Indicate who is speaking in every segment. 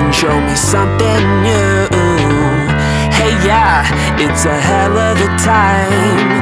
Speaker 1: and show me something new. Hey yeah, it's a hell of a time.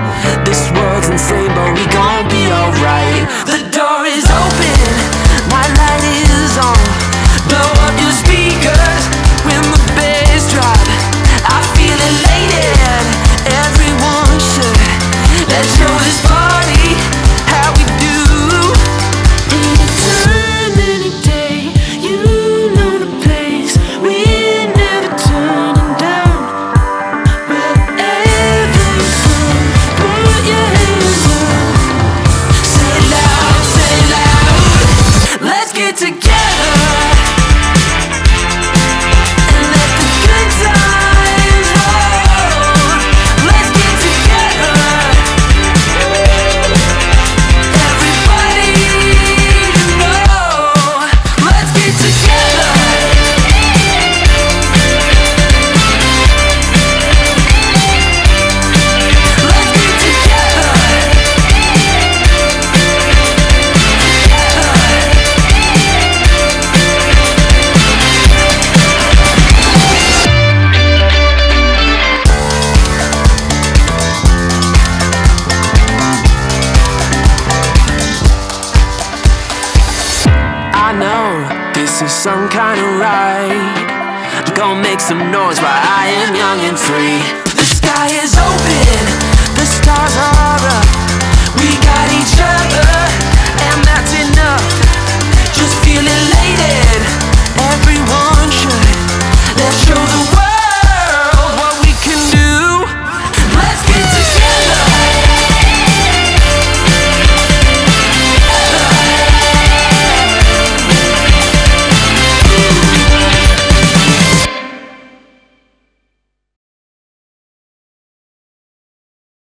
Speaker 1: some kind of ride I'm gonna make some noise while I am young and free.